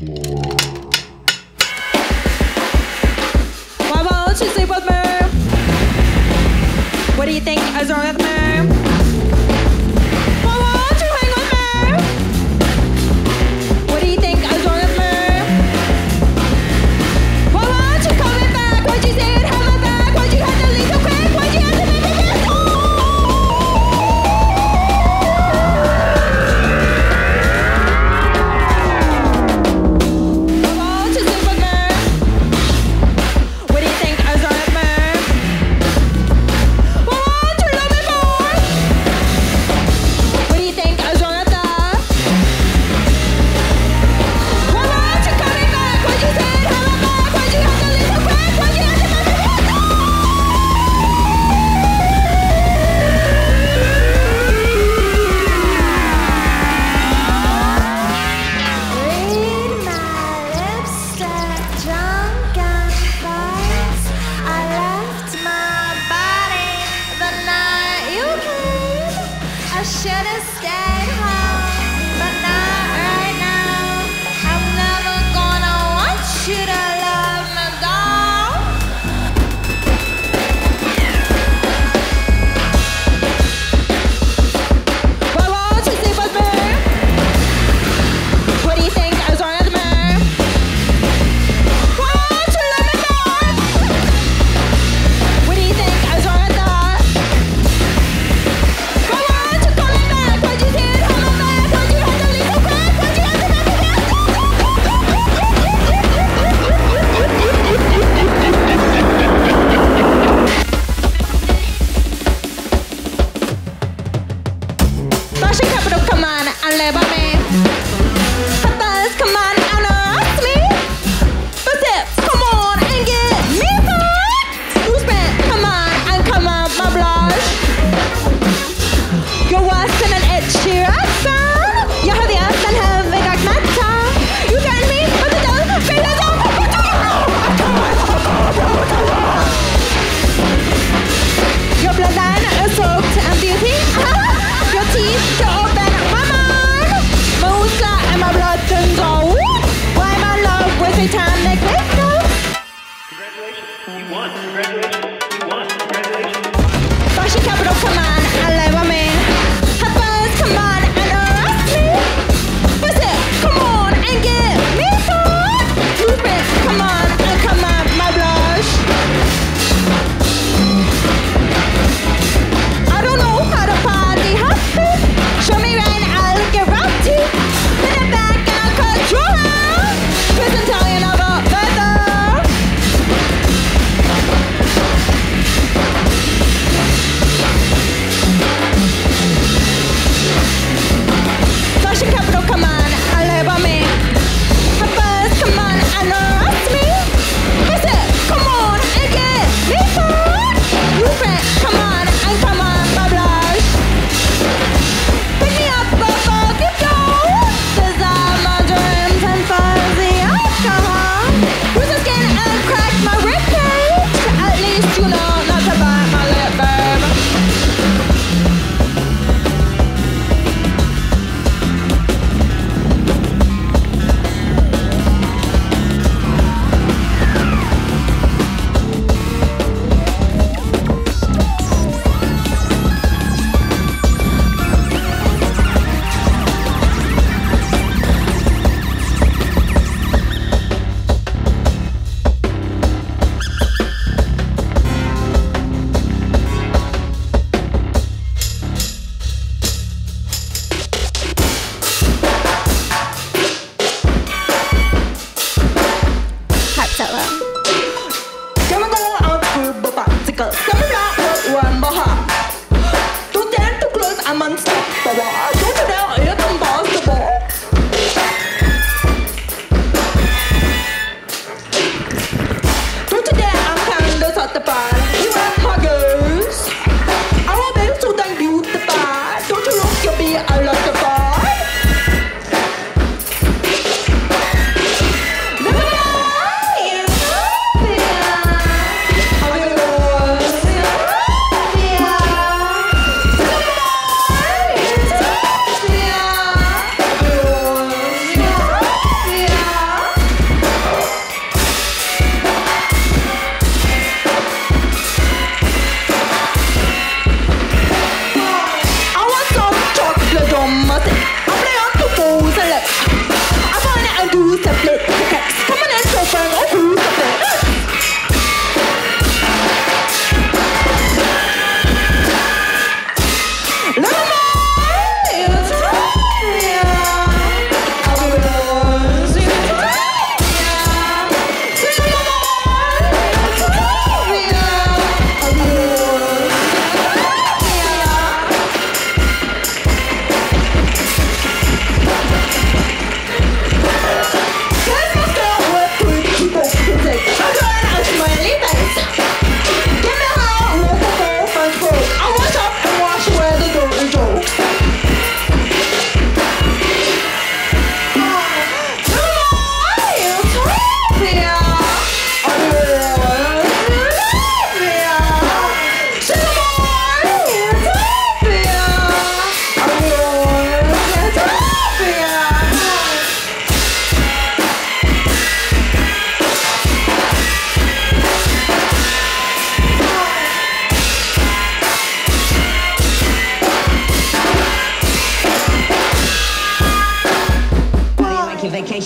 Why won't you sleep with me? What do you think, Azor?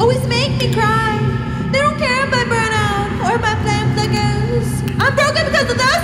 always make me cry. They don't care if I burn out or my flame flickers. I'm broken because of those.